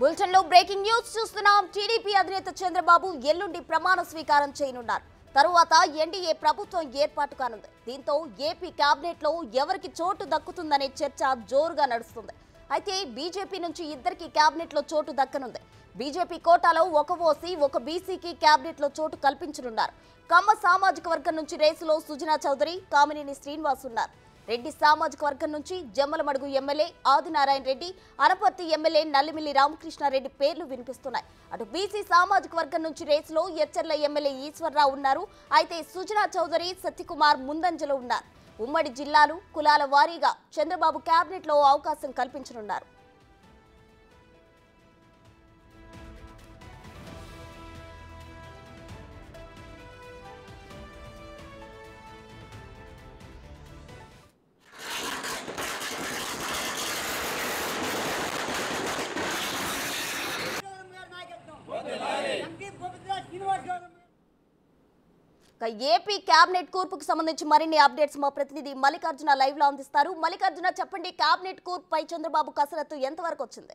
బులెటిన్లో breaking news చూస్తున్నాం. TDP అధినేత చంద్రబాబు ఎల్లుండి ప్రమాణ స్వీకారం చేయనున్నారు. తరువాత ఎన్డీఏ ప్రభుత్వం ఏర్పాటు కానుంది. దీంతో ఏపీ కేబినెట్లో ఎవరికి చోటు దక్కుతుందనే చర్చ జోరుగా నడుస్తుంది. అయితే బీజేపీ నుంచి ఇద్దరికి కేబినెట్లో చోటు దక్కనుంది. బీజేపీ కోటాలో ఒక ఓసీ ఒక బీసీకి కేబినెట్లో చోటు కల్పించనున్నారు. కమ్మ సామాజిక వర్గం నుంచి రేసులో సుజనా చౌదరి కామినేని శ్రీనివాస్ ఉన్నారు. రెడ్డి సామాజిక వర్గం నుంచి జమ్మలమడుగు ఎమ్మెల్యే ఆదినారాయణ రెడ్డి అనపర్తి ఎమ్మెల్యే నల్లిమిల్లి రామకృష్ణారెడ్డి పేర్లు వినిపిస్తున్నాయి. అటు బీసీ సామాజిక వర్గం నుంచి రేసులో ఎచ్చర్ల ఎమ్మెల్యే ఈశ్వరరావు ఉన్నారు. అయితే సుజనా చౌదరి సత్యకుమార్ ముందంజలో ఉన్నారు. ఉమ్మడి జిల్లాలు కులాల వారీగా చంద్రబాబు క్యాబినెట్లో అవకాశం కల్పించనున్నారు. ఏపీ కేబినెట్ కూర్పుకు సంబంధించి మరిన్ని అప్డేట్స్ మా ప్రతినిధి మల్లికార్జున లైవ్లో అందిస్తారు. మల్లికార్జున చెప్పండి కేబినెట్ కూర్పు పై చంద్రబాబు కసరత్తు ఎంతవరకు వచ్చింది?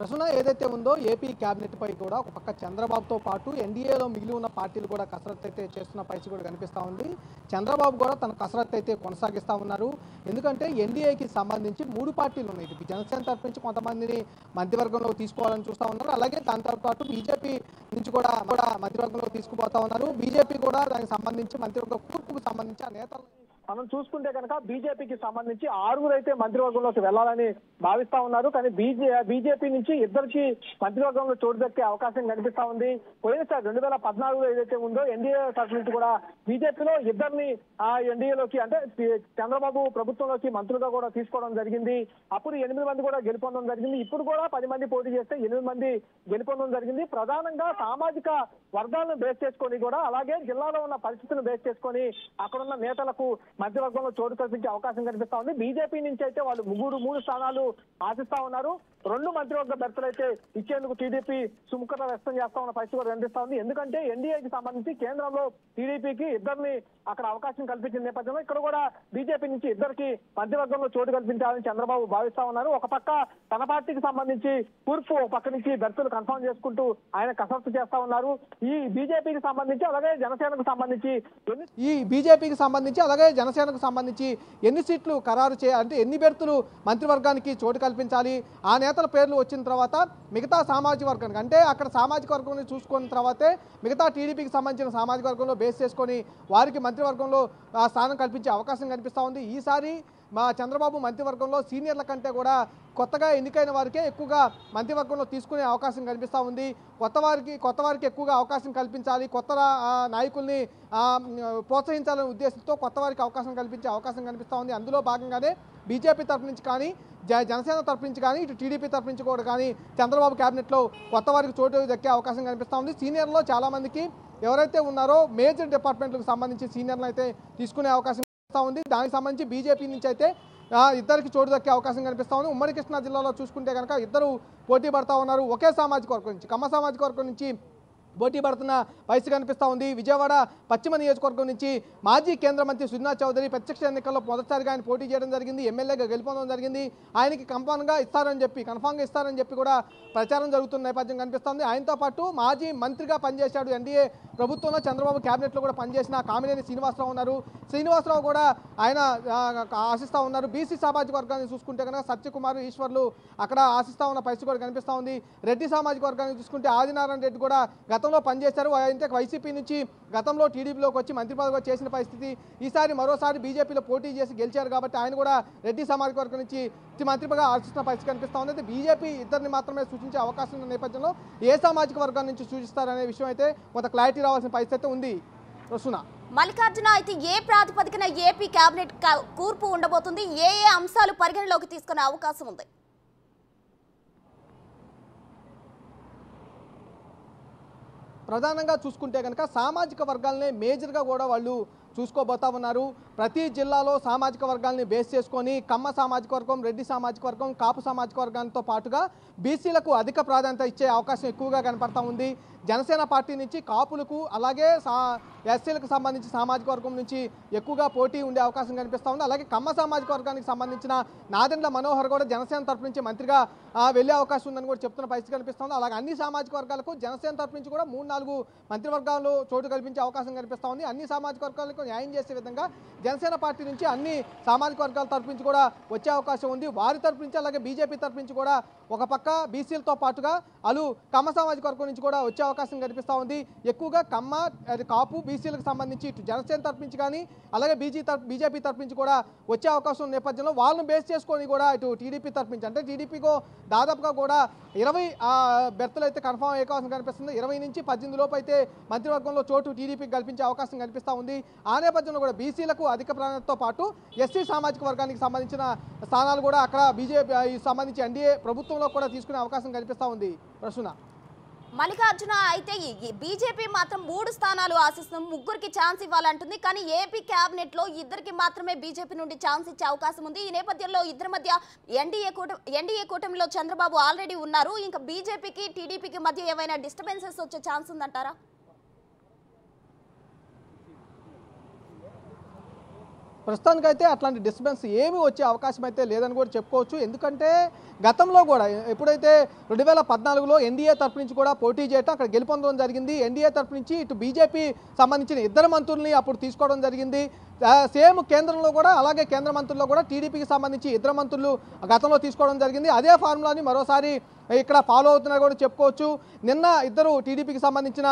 ప్రశ్న ఏదైతే ఉందో ఏపీ క్యాబినెట్ పై కూడా ఒక పక్క చంద్రబాబుతో పాటు ఎన్డీఏలో మిగిలి ఉన్న పార్టీలు కూడా కసరత్తు అయితే చేస్తున్న పరిస్థితి కూడా కనిపిస్తూ ఉంది. చంద్రబాబు కూడా తన కసరత్తు అయితే కొనసాగిస్తూ ఉన్నారు. ఎందుకంటే ఎన్డీఏకి సంబంధించి మూడు పార్టీలు ఉన్నాయి. ఇది జనసేన తరఫు నుంచి కొంతమందిని మంత్రివర్గంలో తీసుకోవాలని చూస్తూ ఉన్నారు. అలాగే దానితో పాటు బీజేపీ నుంచి కూడా కూడా మంత్రివర్గంలో తీసుకుపోతా ఉన్నారు. బీజేపీ కూడా దానికి సంబంధించి మంత్రివర్గ కూర్పుకు సంబంధించి ఆ నేతలు మనం చూసుకుంటే కనుక బీజేపీకి సంబంధించి ఆరుగురు అయితే మంత్రివర్గంలోకి వెళ్ళాలని భావిస్తా ఉన్నారు. కానీ బీజే బీజేపీ నుంచి ఇద్దరికి మంత్రివర్గంలో చోటు దక్కే అవకాశం కనిపిస్తా ఉంది. పోయినసారి రెండు వేల పద్నాలుగులో ఏదైతే ఉందో ఎన్డీఏ తరఫు నుంచి కూడా బీజేపీలో ఇద్దరిని ఆ ఎన్డీఏలోకి అంటే చంద్రబాబు ప్రభుత్వంలోకి మంత్రులుగా కూడా తీసుకోవడం జరిగింది. అప్పుడు ఎనిమిది మంది కూడా గెలుపొందడం జరిగింది. ఇప్పుడు కూడా పది మంది పోటీ చేస్తే ఎనిమిది మంది గెలుపొందడం జరిగింది. ప్రధానంగా సామాజిక వర్గాలను బేస్ చేసుకొని కూడా అలాగే జిల్లాలో ఉన్న పరిస్థితులను బేస్ చేసుకొని అక్కడున్న నేతలకు మధ్యవర్గంలో చోటు కల్పించే అవకాశం కనిపిస్తా ఉంది. బీజేపీ నుంచి అయితే వాళ్ళు ముగ్గురు మూడు స్థానాలు ఆశిస్తా ఉన్నారు. రెండు మంత్రివర్గ బెర్తలు అయితే ఇచ్చేందుకు టీడీపీ సుముఖత వ్యక్తం చేస్తా ఉన్న పరిస్థితి కూడా కనిపిస్తా ఉంది. ఎందుకంటే ఎన్డీఏకి సంబంధించి కేంద్రంలో టీడీపీకి ఇద్దరిని అక్కడ అవకాశం కల్పించిన నేపథ్యంలో ఇక్కడ కూడా బీజేపీ నుంచి ఇద్దరికి మధ్యవర్గంలో చోటు కల్పించాలని చంద్రబాబు భావిస్తా ఉన్నారు. ఒక పక్క తన పార్టీకి సంబంధించి తూర్పు ఒక పక్క నుంచి బెర్తులు కన్ఫర్మ్ చేసుకుంటూ ఆయన కసరత్తు చేస్తా ఉన్నారు. ఈ బీజేపీకి సంబంధించి అలాగే జనసేనకు సంబంధించి ఈ బీజేపీకి సంబంధించి అలాగే జన జనసేనకు సంబంధించి ఎన్ని సీట్లు ఖరారు చే అంటే ఎన్ని బెర్తులు మంత్రివర్గానికి చోటు కల్పించాలి? ఆ నేతల పేర్లు వచ్చిన తర్వాత మిగతా సామాజిక వర్గానికి అంటే అక్కడ సామాజిక వర్గం చూసుకున్న తర్వాతే మిగతా టీడీపీకి సంబంధించిన సామాజిక వర్గంలో బేస్ చేసుకొని వారికి మంత్రివర్గంలో ఆ స్థానం కల్పించే అవకాశం కనిపిస్తూ ఉంది. ఈసారి మా చంద్రబాబు మంత్రివర్గంలో సీనియర్ల కంటే కూడా కొత్తగా ఎన్నికైన వారికే ఎక్కువగా మంత్రివర్గంలో తీసుకునే అవకాశం కనిపిస్తూ ఉంది. కొత్త వారికి కొత్త వారికి ఎక్కువగా అవకాశం కల్పించాలి. కొత్త నాయకుల్ని ప్రోత్సహించాలనే ఉద్దేశంతో కొత్త వారికి అవకాశం కల్పించే అవకాశం కనిపిస్తూ ఉంది. అందులో భాగంగానే బీజేపీ తరఫు నుంచి కానీ జ జనసేన తరఫు నుంచి కానీ ఇటు టీడీపీ తరఫు నుంచి కూడా కానీ చంద్రబాబు క్యాబినెట్లో కొత్త వారికి చోటు దక్కే అవకాశం కనిపిస్తూ ఉంది. సీనియర్లో చాలామందికి ఎవరైతే ఉన్నారో మేజర్ డిపార్ట్మెంట్లకు సంబంధించి సీనియర్లు అయితే తీసుకునే అవకాశం కనిపిస్తూ ఉంది. దానికి సంబంధించి బీజేపీ నుంచి అయితే ఇద్దరికి చోటు దక్కే అవకాశం కనిపిస్తూ ఉంది. ఉమ్మడి కృష్ణా జిల్లాలో చూసుకుంటే కనుక ఇద్దరు పోటీ పడతా ఉన్నారు. ఒకే సామాజిక వర్గం నుంచి కమ్మ సామాజిక వర్గం నుంచి పోటీ పడుతున్న వయసు కనిపిస్తూ ఉంది. విజయవాడ పశ్చిమ నియోజకవర్గం నుంచి మాజీ కేంద్ర మంత్రి సుజనా చౌదరి ప్రత్యక్ష ఎన్నికల్లో మొదటిసారిగా ఆయన పోటీ చేయడం జరిగింది. ఎమ్మెల్యేగా గెలుపొందడం జరిగింది. ఆయనకి కన్ఫామ్గా ఇస్తారని చెప్పి కన్ఫామ్గా ఇస్తారని చెప్పి కూడా ప్రచారం జరుగుతున్న నేపథ్యం కనిపిస్తోంది ఆయనతో పాటు మాజీ మంత్రిగా పనిచేశాడు ఎన్డీఏ ప్రభుత్వంలో చంద్రబాబు క్యాబినెట్లో కూడా పనిచేసిన కామినేని శ్రీనివాసరావు ఉన్నారు. శ్రీనివాసరావు కూడా ఆయన ఆశిస్తూ ఉన్నారు. బీసీ సామాజిక వర్గాన్ని చూసుకుంటే కనుక సత్యకుమార్ ఈశ్వర్లు అక్కడ ఆశిస్తూ ఉన్న పరిస్థితి కూడా కనిపిస్తూ ఉంది. రెడ్డి సామాజిక వర్గాన్ని చూసుకుంటే ఆదినారాయణ రెడ్డి కూడా గతంలో పనిచేశారు. అయితే వైసీపీ నుంచి గతంలో టీడీపీలోకి వచ్చి మంత్రి పదవి చేసిన పరిస్థితి. ఈసారి మరోసారి బీజేపీలో పోటీ చేసి గెలిచారు కాబట్టి ఆయన కూడా రెడ్డి సామాజిక వర్గం నుంచి మంత్రిగా ఆశిస్తున్న పరిస్థితి కనిపిస్తూ ఉంది. అయితే బీజేపీ ఇద్దరిని మాత్రమే సూచించే అవకాశం ఉన్న నేపథ్యంలో ఏ సామాజిక వర్గం నుంచి సూచిస్తారనే విషయం అయితే కొంత క్లారిటీ రావాల్సిన పరిస్థితి ఉంది. వస్తున్నా. మల్లికార్జున అయితే ఏ ప్రాతిపదికన ఏపీ కేబినెట్ కూర్పు ఉండబోతుంది? ఏ ఏ అంశాలు పరిగణలోకి తీసుకునే అవకాశం ఉంది? ప్రధానంగా చూసుకుంటే కనుక సామాజిక వర్గాలనే మేజర్గా కూడా వాళ్ళు చూసుకోబోతా ఉన్నారు. ప్రతి జిల్లాలో సామాజిక వర్గాలని బేస్ చేసుకొని కమ్మ సామాజిక వర్గం రెడ్డి సామాజిక వర్గం కాపు సామాజిక వర్గాలతో పాటుగా బీసీలకు అధిక ప్రాధాన్యత ఇచ్చే అవకాశం ఎక్కువగా కనపడతా ఉంది. జనసేన పార్టీ నుంచి కాపులకు అలాగే సా ఎస్సీలకు సంబంధించి సామాజిక వర్గం నుంచి ఎక్కువగా పోటీ ఉండే అవకాశం కనిపిస్తూ ఉంది. అలాగే కమ్మ సామాజిక వర్గానికి సంబంధించిన నాదెండ్ల మనోహర్ కూడా జనసేన తరపు నుంచి మంత్రిగా వెళ్ళే అవకాశం ఉందని కూడా చెప్తున్న పరిస్థితి కనిపిస్తుంది అలాగే అన్ని సామాజిక వర్గాలకు జనసేన తరపు నుంచి కూడా మూడు నాలుగు మంత్రివర్గాలు చోటు కల్పించే అవకాశం కనిపిస్తూ ఉంది. అన్ని సామాజిక వర్గాలకు న్యాయం చేసే విధంగా జనసేన పార్టీ నుంచి అన్ని సామాజిక వర్గాల తరపు నుంచి కూడా వచ్చే అవకాశం ఉంది. వారి తరపు నుంచి అలాగే బీజేపీ తరపు నుంచి కూడా ఒక పక్క బీసీలతో పాటుగా అలు కమ్మ సామాజిక వర్గం నుంచి కూడా వచ్చే అవకాశం కనిపిస్తూ ఉంది. ఎక్కువగా కమ్మ అది కాపు బీసీలకు సంబంధించి ఇటు జనసేన తరపు నుంచి కానీ అలాగే బీజీ తరపు బీజేపీ తరపు నుంచి కూడా వచ్చే అవకాశం నేపథ్యంలో వాళ్ళని బేస్ చేసుకొని కూడా ఇటు టీడీపీ తరపు నుంచి అంటే టీడీపీకో దాదాపుగా కూడా ఇరవై బెర్తలు అయితే కన్ఫామ్ అయ్యే అవకాశం కనిపిస్తుంది. ఇరవై నుంచి పద్దెనిమిది లోపు అయితే మంత్రివర్గంలో చోటు టీడీపీకి కల్పించే అవకాశం కనిపిస్తూ ఉంది. ఆ నేపథ్యంలో కూడా బీసీలకు అధిక ప్రాధాన్యతతో పాటు ఎస్సీ సామాజిక వర్గానికి సంబంధించిన స్థానాలు కూడా అక్కడ బీజేపీ సంబంధించి ఎన్డీఏ ప్రభుత్వంలో కూడా తీసుకునే అవకాశం కనిపిస్తూ ఉంది. ప్రసూన. మల్లికార్జున అయితే బీజేపీ మాత్రం మూడు స్థానాలు ఆశిస్తున్నాం. ముగ్గురికి ఛాన్స్ ఇవ్వాలంటుంది. కానీ ఏపీ క్యాబినెట్లో ఇద్దరికి మాత్రమే బీజేపీ నుండి ఛాన్స్ ఇచ్చే అవకాశం ఉంది. ఈ నేపథ్యంలో ఇద్దరి మధ్య ఎన్డీఏ కూటమి ఎన్డీఏ కూటమిలో చంద్రబాబు ఆల్రెడీ ఉన్నారు. ఇంకా బీజేపీకి టీడీపీకి మధ్య ఏమైనా డిస్టర్బెన్సెస్ వచ్చే ఛాన్స్ ఉందంటారా? ప్రస్తుతానికైతే అట్లాంటి డిస్టర్బెన్స్ ఏమీ వచ్చే అవకాశం అయితే లేదని కూడా చెప్పుకోవచ్చు. ఎందుకంటే గతంలో కూడా ఎప్పుడైతే రెండు వేల పద్నాలుగులో ఎన్డీఏ తరపు నుంచి కూడా పోటీ చేయటం అక్కడ గెలుపొందడం జరిగింది. ఎన్డీఏ తరపు నుంచి ఇటు బీజేపీ సంబంధించిన ఇద్దరు మంత్రుల్ని అప్పుడు తీసుకోవడం జరిగింది. సేమ్ కేంద్రంలో కూడా అలాగే కేంద్ర మంత్రుల్లో కూడా టీడీపీకి సంబంధించి ఇద్దరు మంత్రులు గతంలో తీసుకోవడం జరిగింది. అదే ఫార్ములాని మరోసారి ఇక్కడ ఫాలో అవుతున్నారు కూడా చెప్పుకోవచ్చు. నిన్న ఇద్దరు టీడీపీకి సంబంధించిన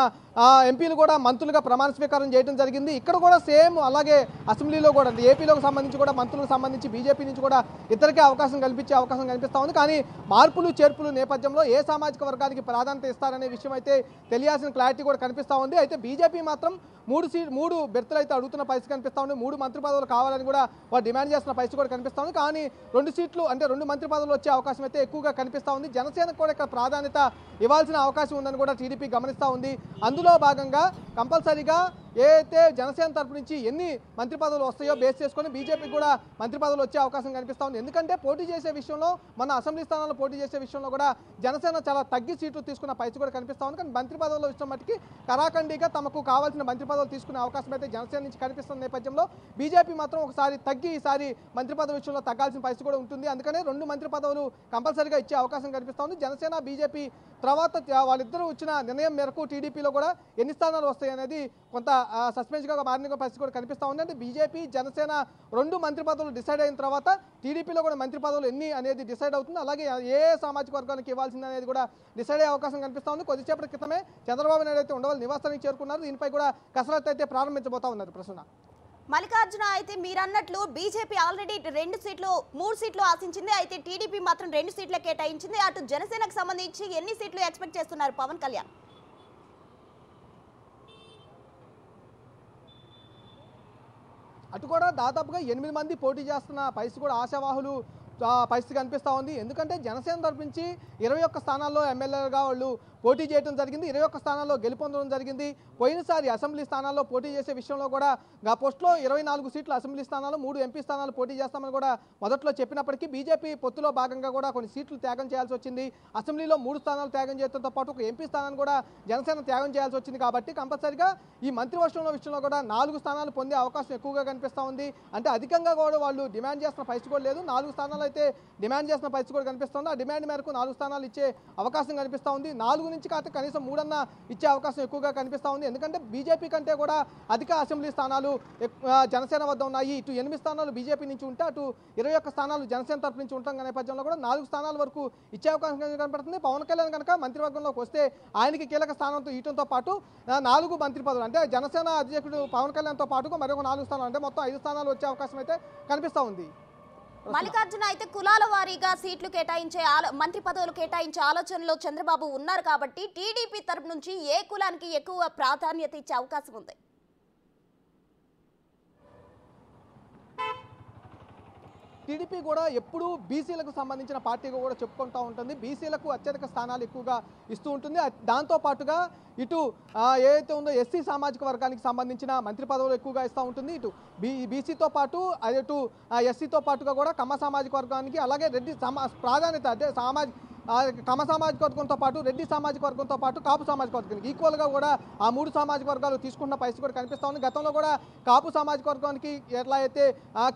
ఎంపీలు కూడా మంత్రులుగా ప్రమాణ స్వీకారం చేయడం జరిగింది. ఇక్కడ కూడా సేమ్ అలాగే అసెంబ్లీలో కూడా ఏపీలోకి సంబంధించి కూడా మంత్రులకు సంబంధించి బీజేపీ నుంచి కూడా ఇద్దరికే అవకాశం కల్పించే అవకాశం కనిపిస్తూ ఉంది. కానీ మార్పులు చేర్పులు నేపథ్యంలో ఏ సామాజిక వర్గానికి ప్రాధాన్యత ఇస్తారనే విషయం అయితే తెలియాల్సిన క్లారిటీ కూడా కనిపిస్తూ ఉంది. అయితే బీజేపీ మాత్రం మూడు సీట్ మూడు బెర్తులు అయితే అడుగుతున్న పరిస్థితి కనిపిస్తా ఉంది. మూడు మంత్రి పదవులు కావాలని కూడా వారు డిమాండ్ చేస్తున్న పరిస్థితి కూడా కనిపిస్తూ ఉంది. కానీ రెండు సీట్లు అంటే రెండు మంత్రి పదవులు వచ్చే అవకాశం అయితే ఎక్కువగా కనిపిస్తూ ఉంది. జనసేనకు కూడా ఇక్కడ ప్రాధాన్యత ఇవ్వాల్సిన అవకాశం ఉందని కూడా టీడీపీ గమనిస్తూ ఉంది. అందులో భాగంగా కంపల్సరీగా ఏదైతే జనసేన తరపు నుంచి ఎన్ని మంత్రి పదవులు వస్తాయో బేస్ చేసుకొని బీజేపీకి కూడా మంత్రి పదవులు వచ్చే అవకాశం కనిపిస్తూ ఉంది. ఎందుకంటే పోటీ చేసే విషయంలో మన అసెంబ్లీ స్థానాల్లో పోటీ చేసే విషయంలో కూడా జనసేన చాలా తగ్గి సీట్లు తీసుకున్న పరిస్థితి కూడా కనిపిస్తూ ఉంది. కానీ మంత్రి పదవుల విషయం మట్టికి కరాఖండిగా తమకు కావాల్సిన మంత్రి పదవులు తీసుకునే అవకాశం అయితే జనసేన నుంచి కనిపిస్తున్న నేపథ్యంలో బీజేపీ మాత్రం ఒకసారి తగ్గి ఈసారి మంత్రి పదవి విషయంలో తగ్గాల్సిన పరిస్థితి కూడా ఉంటుంది. అందుకనే రెండు మంత్రి పదవులు కంపల్సరీగా ఇచ్చే అవకాశం కనిపిస్తూ ఉంది. జనసేన బీజేపీ తర్వాత వాళ్ళిద్దరూ వచ్చిన నిర్ణయం మేరకు టీడీపీలో కూడా ఎన్ని స్థానాలు వస్తాయి అనేది కొంత సస్పెన్స్గా మారిన పరిస్థితి కూడా కనిపిస్తూ ఉంది. అంటే బీజేపీ జనసేన రెండు మంత్రి పదవులు డిసైడ్ అయిన తర్వాత టీడీపీలో కూడా మంత్రి పదవులు ఎన్ని అనేది డిసైడ్ అవుతుంది. అలాగే ఏ సామాజిక వర్గానికి ఇవ్వాల్సింది అనేది కూడా డిసైడ్ అయ్యే అవకాశం కనిపిస్తూ ఉంది. కొద్దిసేపటి క్రితమే చంద్రబాబు నాయుడు అయితే ఉండవాలి నివాసానికి చేరుకున్నారు. దీనిపై కూడా కసరత్తు అయితే ప్రారంభించబోతా ఉన్నారు ప్రసన్న. మల్లికార్జున అయితే మీరు అన్నట్లు బీజేపీ ఆల్రెడీ రెండు సీట్లు మూడు సీట్లు ఆశించింది. అయితే టీడీపీ మాత్రం రెండు సీట్లు కేటాయించింది. అటు జనసేనకు సంబంధించి ఎన్ని సీట్లు ఎక్స్పెక్ట్ చేస్తున్నారు పవన్ కళ్యాణ్? అటు కూడా దాదాపుగా ఎనిమిది మంది పోటీ చేస్తున్న పరిస్థితి కూడా ఆశావాహులు పరిస్థితి కనిపిస్తూ ఉంది. ఎందుకంటే జనసేన తరపు నుంచి ఇరవై ఒక్క స్థానాల్లో ఎమ్మెల్యేలుగా వాళ్ళు పోటీ చేయడం జరిగింది. ఇరవై ఒక్క స్థానాల్లో గెలుపొందడం జరిగింది. పోయినసారి అసెంబ్లీ స్థానాల్లో పోటీ చేసే విషయంలో కూడా ఆ పోస్టులో ఇరవై నాలుగు సీట్లు అసెంబ్లీ స్థానాలు మూడు ఎంపీ స్థానాలు పోటీ చేస్తామని కూడా మొదట్లో చెప్పినప్పటికీ బీజేపీ పొత్తులో భాగంగా కూడా కొన్ని సీట్లు త్యాగం చేయాల్సి వచ్చింది. అసెంబ్లీలో మూడు స్థానాలు త్యాగం చేయడంతో పాటు ఒక ఎంపీ స్థానాన్ని కూడా జనసేన త్యాగం చేయాల్సి వచ్చింది కాబట్టి కంపల్సరిగా ఈ మంత్రివర్షంలో విషయంలో కూడా నాలుగు స్థానాలు పొందే అవకాశం ఎక్కువగా కనిపిస్తూ ఉంది. అంటే అధికంగా కూడా వాళ్ళు డిమాండ్ చేస్తున్న పరిస్థితి కూడా లేదు. నాలుగు స్థానాలు అయితే డిమాండ్ చేస్తున్న పరిస్థితి కూడా కనిపిస్తుంది ఆ డిమాండ్ మేరకు నాలుగు స్థానాలు ఇచ్చే అవకాశం కనిపిస్తూ ఉంది. నాలుగు నుంచి కాకపోతే కనీసం మూడన్న ఇచ్చే అవకాశం ఎక్కువగా కనిపిస్తూ ఉంది. ఎందుకంటే బీజేపీ కంటే కూడా అధిక అసెంబ్లీ స్థానాలు జనసేన వద్ద ఉన్నాయి. ఇటు ఎనిమిది స్థానాలు బీజేపీ నుంచి ఉంటే అటు ఇరవై ఒక్క స్థానాలు జనసేన తరపు నుంచి ఉంటాం నేపథ్యంలో కూడా నాలుగు స్థానాల వరకు ఇచ్చే అవకాశం కనపడుతుంది. పవన్ కళ్యాణ్ కనుక మంత్రివర్గంలోకి వస్తే ఆయనకి కీలక స్థానంతో ఇయటంతో పాటు నాలుగు మంత్రి పదవులు అంటే జనసేన అధ్యక్షుడు పవన్ కళ్యాణ్తో పాటుగా మరొక నాలుగు స్థానాలు అంటే మొత్తం ఐదు స్థానాలు వచ్చే అవకాశం అయితే కనిపిస్తూ ఉంది. మల్లికార్జున అయితే కులాల వారీగా సీట్లు కేటాయించే మంత్రి పదవులు కేటాయించే ఆలోచనలో చంద్రబాబు ఉన్నారు కాబట్టి టీడీపీ తరపు నుంచి ఏ కులానికి ఎక్కువ ప్రాధాన్యత ఇచ్చే అవకాశం ఉంది? టీడీపీ కూడా ఎప్పుడూ బీసీలకు సంబంధించిన పార్టీగా కూడా చెప్పుకుంటూ ఉంటుంది. బీసీలకు అత్యధిక స్థానాలు ఎక్కువగా ఇస్తూ ఉంటుంది. దాంతోపాటుగా దాంతో పాటుగా ఇటు ఏదైతే ఉందో ఎస్సీ సామాజిక వర్గానికి సంబంధించిన మంత్రి పదవులు ఎక్కువగా ఇస్తూ ఉంటుంది. ఇటు బీ బీసీతో పాటు అదే ఇటు ఎస్సీతో పాటుగా కూడా కమ్మ సామాజిక వర్గానికి అలాగే రెడ్డి సమా ప్రాధాన్యత అదే సామాజిక ఆ కమ సామాజిక వర్గంతో పాటు రెడ్డి సామాజిక వర్గంతో పాటు కాపు సామాజిక వర్గానికి ఈక్వల్గా కూడా ఆ మూడు సామాజిక వర్గాలు తీసుకున్న పరిస్థితి కూడా కనిపిస్తూ ఉంది. గతంలో కూడా కాపు సామాజిక వర్గానికి ఎట్లా అయితే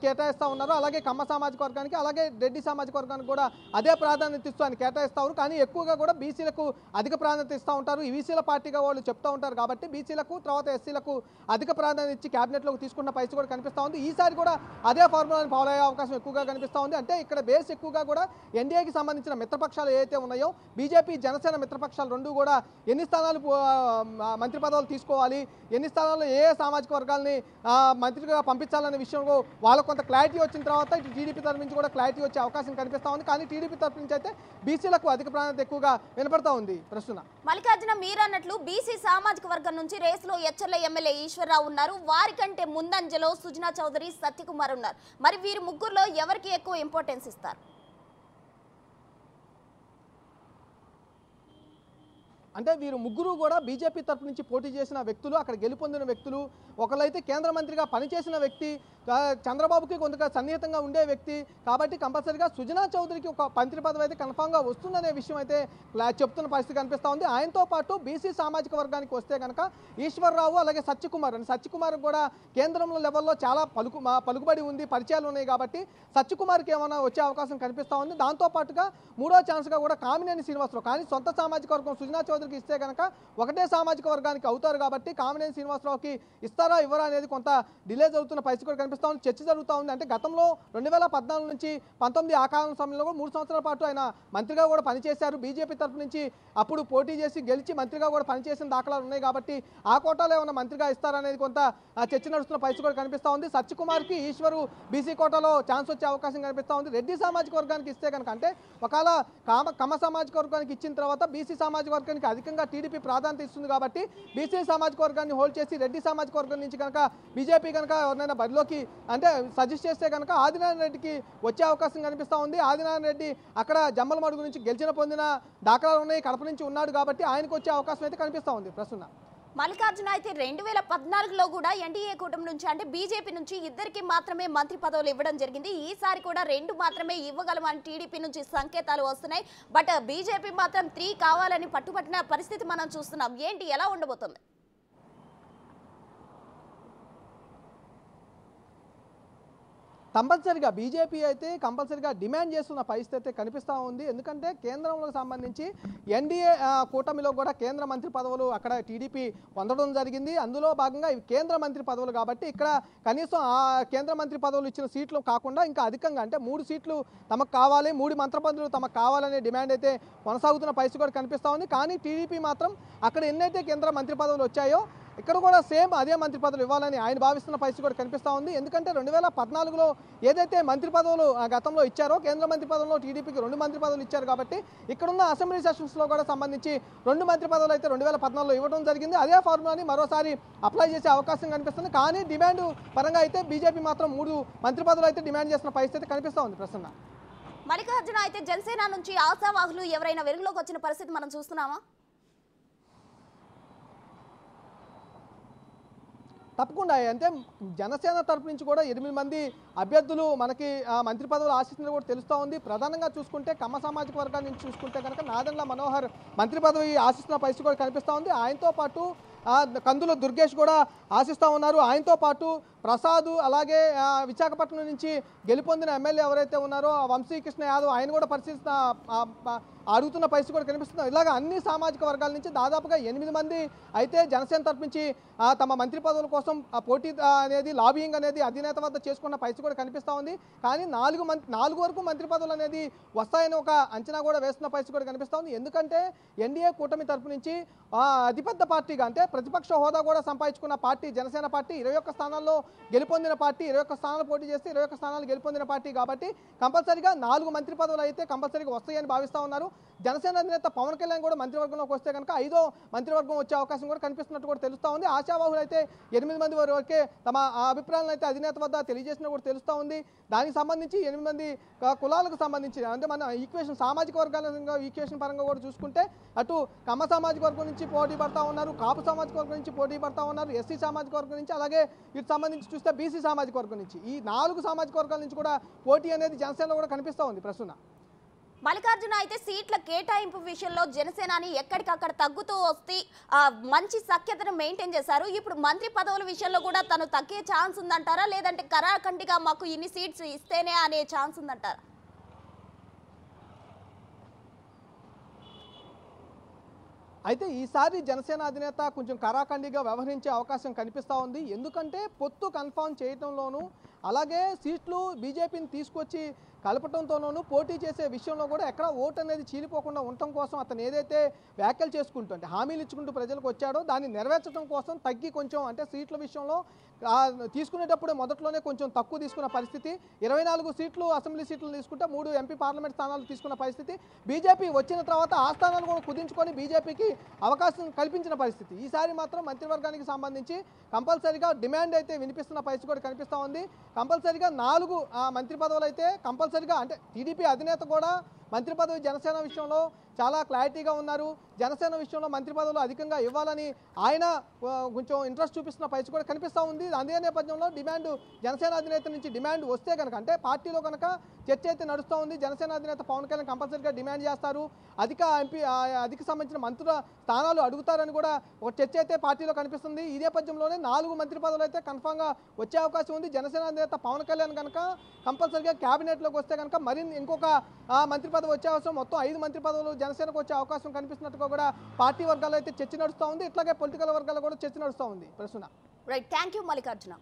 కేటాయిస్తూ ఉన్నారో అలాగే కమ్మ సామాజిక వర్గానికి అలాగే రెడ్డి సామాజిక వర్గానికి కూడా అదే ప్రాధాన్యత ఇస్తూ ఆయన కేటాయిస్తారు కానీ ఎక్కువగా కూడా బీసీలకు అధిక ప్రాధాన్యత ఇస్తూ ఉంటారు. ఈ బీసీల పార్టీగా వాళ్ళు చెప్తూ ఉంటారు కాబట్టి బీసీలకు తర్వాత ఎస్సీలకు అధిక ప్రాధాన్యత ఇచ్చి క్యాబినెట్లోకి తీసుకున్న పరిస్థితి కూడా కనిపిస్తూ ఉంది. ఈసారి కూడా అదే ఫార్ములాని ఫాలో అయ్యే అవకాశం ఎక్కువగా కనిపిస్తూ ఉంది. అంటే ఇక్కడ బేస్ ఎక్కువగా కూడా ఎన్డీఏకి సంబంధించిన మిత్రపక్షాలు ఏవైతే ఉన్నాయో బీజేపీ జనసేన మిత్రపక్షాలు రెండు కూడా ఎన్ని స్థానాలు మంత్రి పదవులు తీసుకోవాలి ఎన్ని స్థానాల్లో ఏ సామాజిక వర్గాలని మంత్రిగా పంపించాలనే విషయంలో వాళ్ళకు కొంత క్లారిటీ వచ్చిన తర్వాత ఇటు టీడీపీ తరఫు నుంచి కూడా క్లారిటీ వచ్చే అవకాశం కనిపిస్తూ ఉంది. కానీ టీడీపీ తరఫు నుంచి అయితే బీసీలకు అధిక ప్రాధాన్యత ఎక్కువగా వినపడతా ఉంది. ప్రస్తుతం మల్లికార్జున మీరన్నట్లు బీసీ సామాజిక వర్గం నుంచి రేసులో ఎచ్చర్ల ఎమ్మెల్యే ఈశ్వరరావు ఉన్నారు. వారికంటే ముందంజలో సుజనా చౌదరి సత్యకుమార్ ఉన్నారు. మరి వీరి ముగ్గురులో ఎవరికి ఎక్కువ ఇంపార్టెన్స్ ఇస్తారు? అంటే వీరు ముగ్గురు కూడా బీజేపీ తరపు నుంచి పోటీ చేసిన వ్యక్తులు అక్కడ గెలుపొందిన వ్యక్తులు. ఒకళ్ళైతే కేంద్ర మంత్రిగా పనిచేసిన వ్యక్తి చంద్రబాబుకి కొంత సన్నిహితంగా ఉండే వ్యక్తి. కాబట్టి కంపల్సరీగా సుజనా చౌదరికి ఒక మంత్రి పదవి అయితే కన్ఫామ్గా వస్తుందనే విషయం అయితే చెప్తున్న పరిస్థితి కనిపిస్తూ ఉంది. ఆయనతో పాటు బీసీ సామాజిక వర్గానికి వస్తే కనుక ఈశ్వర్రావు అలాగే సత్యకుమార్ అని సత్యకుమార్ కూడా కేంద్రంలో లెవెల్లో చాలా పలుకు మా పలుకుబడి ఉంది. పరిచయాలు ఉన్నాయి కాబట్టి సత్యకుమార్కి ఏమైనా వచ్చే అవకాశం కనిపిస్తూ ఉంది. దాంతో పాటుగా మూడో ఛాన్స్గా కూడా కామినేని శ్రీనివాసరావు. కానీ సొంత సామాజిక వర్గం సుజనా చౌదరికి ఇస్తే కనుక ఒకటే సామాజిక వర్గానికి అవుతారు కాబట్టి కామినేని శ్రీనివాసరావుకి ఇస్తారా ఇవ్వరా అనేది కొంత డిలే జరుగుతున్న పరిస్థితి కూడా కనిపిస్తా ఉంది చర్చ జరుగుతూ ఉంది. అంటే గతంలో రెండు వేల పద్నాలుగు నుంచి పంతొమ్మిది ఆ కాలం సమయంలో కూడా మూడు సంవత్సరాల పాటు ఆయన మంత్రిగా కూడా పనిచేశారు. బీజేపీ తరఫు నుంచి అప్పుడు పోటీ చేసి గెలిచి మంత్రిగా కూడా పనిచేసిన దాఖలాలు ఉన్నాయి కాబట్టి ఆ కోటాలో ఏమైనా మంత్రిగా ఇస్తారనేది కొంత చర్చ నడుస్తున్న పరిస్థితి కూడా కనిపిస్తూ ఉంది. సత్యకుమార్కి ఈశ్వరు బీసీ కోటాలో ఛాన్స్ వచ్చే అవకాశం కనిపిస్తూ ఉంది. రెడ్డి సామాజిక వర్గానికి ఇస్తే కనుక అంటే ఒకవేళ కామ కమ సామాజిక వర్గానికి ఇచ్చిన తర్వాత బీసీ సామాజిక వర్గానికి అధికంగా టీడీపీ ప్రాధాన్యత ఇస్తుంది కాబట్టి బీసీ సామాజిక వర్గాన్ని హోల్డ్ చేసి రెడ్డి సామాజిక వర్గం నుంచి కనుక బీజేపీ కనుక ఎవరినైనా బరిలోకి అంటే సజెస్ట్ చేస్తే కనుక ఆదినారాయణ రెడ్డికి వచ్చే అవకాశం కనిపిస్తూ ఉంది. ఆదినారాయణ రెడ్డి అక్కడ జమ్మలమడుగు నుంచి గెలిచిన పొందిన దాఖలాలు ఉన్నాయి. కడప నుంచి ఉన్నాడు కాబట్టి ఆయనకు వచ్చే అవకాశం అయితే కనిపిస్తూ ఉంది. ప్రస్తుతం మల్లికార్జున అయితే రెండు వేల పద్నాలుగులో కూడా ఎన్డీఏ కూటమి నుంచి అంటే బీజేపీ నుంచి ఇద్దరికి మాత్రమే మంత్రి పదవులు ఇవ్వడం జరిగింది. ఈసారి కూడా రెండు మాత్రమే ఇవ్వగలమని టీడీపీ నుంచి సంకేతాలు వస్తున్నాయి. బట్ బీజేపీ మాత్రం త్రీ కావాలని పట్టుబట్టిన పరిస్థితి మనం చూస్తున్నాం. ఏంటి? ఎలా ఉండబోతుంది? కంపల్సరిగా బీజేపీ అయితే కంపల్సరిగా డిమాండ్ చేస్తున్న పరిస్థితి అయితే కనిపిస్తూ ఉంది. ఎందుకంటే కేంద్రంలో సంబంధించి ఎన్డీఏ కూటమిలో కూడా కేంద్ర మంత్రి పదవులు అక్కడ టీడీపీ పొందడం జరిగింది. అందులో భాగంగా ఇవి కేంద్ర మంత్రి పదవులు కాబట్టి ఇక్కడ కనీసం ఆ కేంద్ర మంత్రి పదవులు ఇచ్చిన సీట్లు కాకుండా ఇంకా అధికంగా అంటే మూడు సీట్లు తమకు కావాలి మూడు మంత్రి పదవులు తమకు కావాలనే డిమాండ్ అయితే కొనసాగుతున్న పరిస్థితి కూడా కనిపిస్తూ ఉంది. కానీ టీడీపీ మాత్రం అక్కడ ఎన్నైతే కేంద్ర మంత్రి పదవులు వచ్చాయో ఇక్కడ కూడా సేమ్ అదే మంత్రి పదవులు ఇవ్వాలని ఆయన భావిస్తున్న పరిస్థితి కూడా కనిపిస్తూ ఉంది. ఎందుకంటే రెండు వేల పద్నాలుగులో ఏదైతే మంత్రి పదవులు ఆ, గతంలో ఇచ్చారో కేంద్ర మంత్రి పదవుల్లో టీడీపీకి రెండు మంత్రి పదవులు ఇచ్చారు కాబట్టి ఇక్కడున్న అసెంబ్లీ సెషన్స్లో కూడా సంబంధించి రెండు మంత్రి పదవులు అయితే రెండు వేల పద్నాలుగులో ఇవ్వడం జరిగింది. అదే ఫార్ములాని మరోసారి అప్లై చేసే అవకాశం కనిపిస్తుంది. కానీ డిమాండ్ పరంగా అయితే బీజేపీ మాత్రం మూడు మంత్రి పదవులు అయితే డిమాండ్ చేసిన పరిస్థితి కనిపిస్తూ ఉంది. ప్రసన్న. మల్లికార్జున అయితే జనసేన నుంచి ఆశావాహులు ఎవరైనా వెలుగులోకి వచ్చిన పరిస్థితి మనం చూస్తున్నామా? తప్పకుండా. అంటే జనసేన తరపు నుంచి కూడా ఎనిమిది మంది అభ్యర్థులు మనకి మంత్రి పదవులు ఆశిస్తున్నది కూడా తెలుస్తూ ఉంది. ప్రధానంగా చూసుకుంటే కమ్మ సామాజిక వర్గాన్ని నుంచి చూసుకుంటే కనుక నాదెండ్ల మనోహర్ మంత్రి పదవి ఆశిస్తున్న పరిస్థితి కూడా కనిపిస్తూ ఉంది. ఆయనతో పాటు కందుల దుర్గేష్ కూడా ఆశిస్తూ ఉన్నారు. ఆయనతో పాటు ప్రసాద్ అలాగే విశాఖపట్నం నుంచి గెలుపొందిన ఎమ్మెల్యే ఎవరైతే ఉన్నారో వంశీకృష్ణ యాదవ్ ఆయన కూడా పరిశీలిస్తున్న అడుగుతున్న పరిస్థితి కూడా కనిపిస్తుంది. ఇలాగ అన్ని సామాజిక వర్గాల నుంచి దాదాపుగా ఎనిమిది మంది అయితే జనసేన తరపు నుంచి తమ మంత్రి పదవుల కోసం ఆ పోటీ అనేది లాబియింగ్ అనేది అధినేత వద్ద చేసుకున్న పరిస్థితి కూడా కనిపిస్తూ ఉంది. కానీ నాలుగు మంత్రి నాలుగు వరకు మంత్రి పదవులు అనేది వస్తాయని ఒక అంచనా కూడా వేస్తున్న పరిస్థితి కూడా కనిపిస్తూ ఉంది. ఎందుకంటే ఎన్డీఏ కూటమి తరపు నుంచి అతిపెద్ద పార్టీగా అంటే ప్రతిపక్ష హోదా కూడా సంపాదించుకున్న పార్టీ జనసేన పార్టీ ఇరవై ఒక్క స్థానాల్లో గెలుపొందిన పార్టీ ఇరవై ఒక్క స్థానాలు పోటీ చేస్తే ఇరవై ఒక్క స్థానాలు గెలుపొందిన పార్టీ కాబట్టి కంపల్సరీగా నాలుగు మంత్రి పదవులు అయితే కంపల్సరీగా వస్తాయని భావిస్తూ ఉన్నారు. జనసేన అధినేత పవన్ కళ్యాణ్ కూడా మంత్రివర్గంలోకి వస్తే కనుక ఐదో మంత్రివర్గం వచ్చే అవకాశం కూడా కనిపిస్తున్నట్టు కూడా తెలుస్తూ ఉంది. ఆశావాహులు అయితే ఎనిమిది మంది వరకే తమ ఆ అభిప్రాయాలను అయితే అధినేత వద్ద తెలియజేసినట్టు కూడా తెలుస్తూ ఉంది. దానికి సంబంధించి ఎనిమిది మంది కులాలకు సంబంధించి అంటే మన ఈక్వేషన్ సామాజిక వర్గాల ఈక్వేషన్ పరంగా కూడా చూసుకుంటే అటు కమ్మ సామాజిక వర్గం నుంచి పోటీ పడతా ఉన్నారు కాపు సామాజిక వర్గం నుంచి పోటీ పడతా ఉన్నారు ఎస్సీ సామాజిక వర్గం నుంచి అలాగే వీటికి సంబంధించి చూస్తే బీసీ సామాజిక వర్గం నుంచి. ఈ నాలుగు సామాజిక వర్గాల నుంచి కూడా పోటీ అనేది జనసేనలో కూడా కనిపిస్తూ ఉంది ప్రస్తుతం మల్లికార్జున అయితే సీట్ల కేటాయింపు విషయంలో జనసేనాని ఎక్కడికక్కడ తగ్గుతూ వస్తే మంచి సఖ్యతను మెయింటైన్ చేశారు. ఇప్పుడు మంత్రి పదవుల విషయంలో కూడా తను తగ్గే ఛాన్స్ ఉందంటారా? లేదంటే కరాఖండిగా మాకు ఇన్ని సీట్స్ ఇస్తేనే అనే ఛాన్స్ ఉందంటారా? అయితే ఈసారి జనసేన అధినేత కొంచెం కరాఖండిగా వ్యవహరించే అవకాశం కనిపిస్తూ ఉంది. ఎందుకంటే పొత్తు కన్ఫామ్ చేయటంలోనూ అలాగే సీట్లు బీజేపీని తీసుకొచ్చి కలపటంతోనూ పోటీ చేసే విషయంలో కూడా ఎక్కడ ఓటు అనేది చీలిపోకుండా ఉండటం కోసం అతను ఏదైతే వ్యాఖ్యలు చేసుకుంటూ అంటే హామీలు ఇచ్చుకుంటూ ప్రజలకు వచ్చాడో దాన్ని నెరవేర్చడం కోసం తగ్గి కొంచెం అంటే సీట్ల విషయంలో తీసుకునేటప్పుడే మొదట్లోనే కొంచెం తక్కువ తీసుకున్న పరిస్థితి. ఇరవై నాలుగు సీట్లు అసెంబ్లీ సీట్లు తీసుకుంటే మూడు ఎంపీ పార్లమెంట్ స్థానాలు తీసుకున్న పరిస్థితి. బీజేపీ వచ్చిన తర్వాత ఆ స్థానాలు కూడా కుదించుకొని బీజేపీకి అవకాశం కల్పించిన పరిస్థితి. ఈసారి మాత్రం మంత్రివర్గానికి సంబంధించి కంపల్సరీగా డిమాండ్ అయితే వినిపిస్తున్న పరిస్థితి కూడా కనిపిస్తూ ఉంది. కంపల్సరీగా నాలుగు ఆ, మంత్రి పదవులు అయితే కంపల్సరీ కంపల్సరీగా అంటే టీడీపీ అధినేత కూడా మంత్రి పదవి జనసేన విషయంలో చాలా క్లారిటీగా ఉన్నారు. జనసేన విషయంలో మంత్రి పదవులు అధికంగా ఇవ్వాలని ఆయన కొంచెం ఇంట్రెస్ట్ చూపిస్తున్న పరిస్థితి కూడా కనిపిస్తూ ఉంది. అదే నేపథ్యంలో డిమాండ్ జనసేన అధినేత నుంచి డిమాండ్ వస్తే కనుక అంటే పార్టీలో కనుక చర్చ అయితే నడుస్తూ ఉంది. జనసేన అధినేత పవన్ కళ్యాణ్ కంపల్సరీగా డిమాండ్ చేస్తారు. అధిక ఎంపీ అధిక సంబంధించిన మంత్రుల స్థానాలు అడుగుతారని కూడా ఒక చర్చ అయితే పార్టీలో కనిపిస్తుంది. ఈ నేపథ్యంలోనే నాలుగు మంత్రి పదవులు అయితే కన్ఫామ్గా వచ్చే అవకాశం ఉంది. జనసేన అధినేత పవన్ కళ్యాణ్ కనుక కంపల్సరీగా క్యాబినెట్లోకి వస్తే కనుక మరిన్ని ఇంకొక మంత్రి పదవి వచ్చే అవసరం. మొత్తం ఐదు మంత్రి పదవులు జనసేనకు వచ్చే అవకాశం కనిపిస్తున్నట్టుగా కూడా పార్టీ వర్గాల్లో అయితే చర్చ నడుస్తూ ఉంది. ఇట్లాగే పొలిటికల్ వర్గాల్లో కూడా చర్చ నడుస్తూ ఉంది. ప్రస్తుతం రైట్ థ్యాంక్ యూ మల్లికార్జున